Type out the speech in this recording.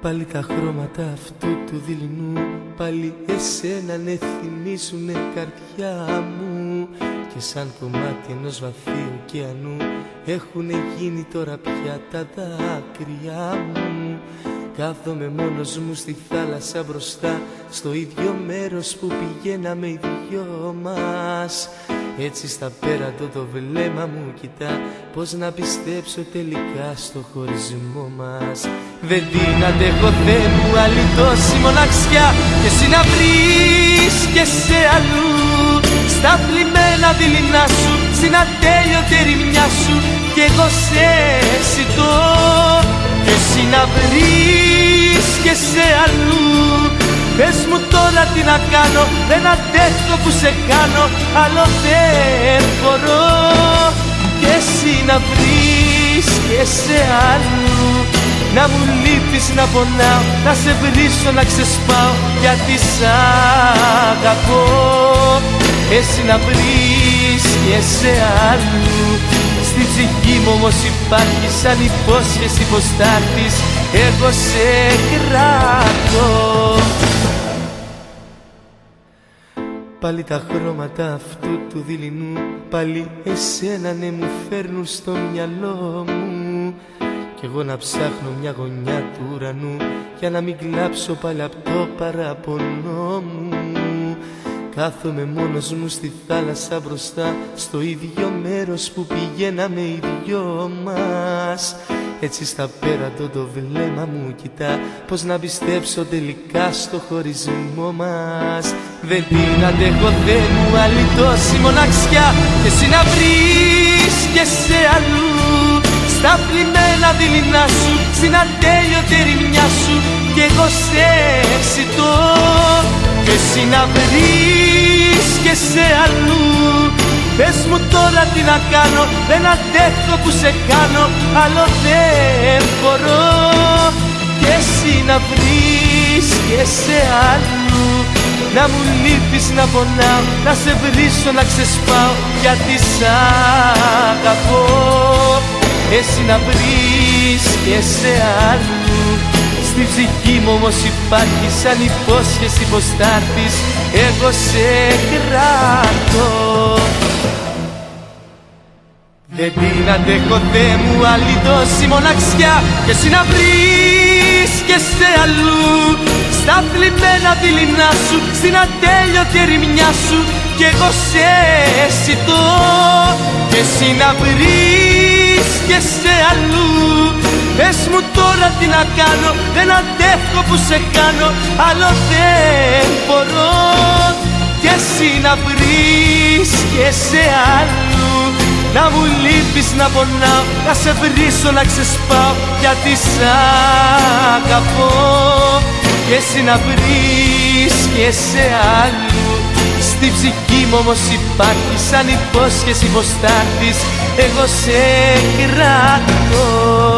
Πάλι τα χρώματα αυτού του δειλινού. Πάλι εσένα ναι θυμίζουνε καρδιά μου. Και σαν κομμάτι ενός βαθύου ωκεανού Έχουνε γίνει τώρα πια τα δάκρυά μου. Κάθομαι μόνος μου στη θάλασσα μπροστά Στο ίδιο μέρος που πηγαίναμε οι δυο μας έτσι στα πέρα το βλέμμα μου κοιτά. Πώς να πιστέψω τελικά στο χωρισμό μας. Δεν την αντέχω Θεέ μου άλλη τόση μοναξιά. Και εσύ να και σε αλλού. Στα πλημμένα δειλινά σου Στην ατέλειωτη ερημιά σου. Κι εγώ σε ζητώ. Και εσύ να και σε αλλού Πες μου τώρα τι να κάνω Δεν αντέχω που σε κάνω Άλλο δεν μπορώ. Και εσύ να βρεις και σε άλλου. Να μου λείπεις να πονάω Να σε βρίσω να ξεσπάω Γιατί σ' αγαπώ. Εσύ να βρεις και σε άλλου. Στη ψυχή μου όμως υπάρχει σαν υπόσχεση πως θα Εγώ σε κράτω Πάλι τα χρώματα αυτού του δειλινού. Πάλι εσένα ναι μου φέρνουν στο μυαλό μου. Κι εγώ να ψάχνω μια γωνιά του ουρανού Για να μην κλάψω πάλι από το παραπονό μου. Κάθομαι μόνος μου στη θάλασσα μπροστά Στο ίδιο μέρος που πηγαίναμε οι δυο μας έτσι στα πέρα το βλέμμα μου κοιτά. Πώς να πιστέψω τελικά στο χωρισμό μας. Δεν την αντέχω δεν μου άλλη τόση μοναξιά. Και εσύ να βρεις και σε αλλού. Στα πλημμένα δειλινά σου Στην ατέλειωτη ερημιά σου. Κι εγώ σε ζητώ Και εσύ να βρεις και σε αλλού Πες μου τώρα τι να κάνω Δεν αντέχω που σε κάνω Άλλο δεν μπορώ. Και εσύ να βρεις και σε άλλου Να μου λείπεις να πονάω Να σε βρίσω να ξεσπάω Γιατί σ' αγαπώ. Εσύ να βρεις και σε άλλου Στη ψυχή μου όμως υπάρχει σαν υπόσχεση πως θα Εγώ σε κράτω δεν την αντέχω Θεέ μου άλλη τόση μοναξιά. Και εσύ να βρεις και σε αλλού Στα θλιμμένα δειλινά σου Στην ατέλειωτη ερημιά σου. Κι εγώ σε ζητώ Και εσύ να βρεις και σε αλλού. Πες μου τώρα τι να κάνω Δεν αντέχω που σε κάνω Άλλο δεν μπορώ. Και εσύ να βρεις και σε αλλού να μου λείπεις να πονάω Να σε βρίσω να ξεσπάω Γιατί σ' αγαπώ. Και εσύ να βρεις και σε άλλου. Στη ψυχή μου όμως υπάρχει Σαν υπόσχεση πως θα Εγώ σε κρατώ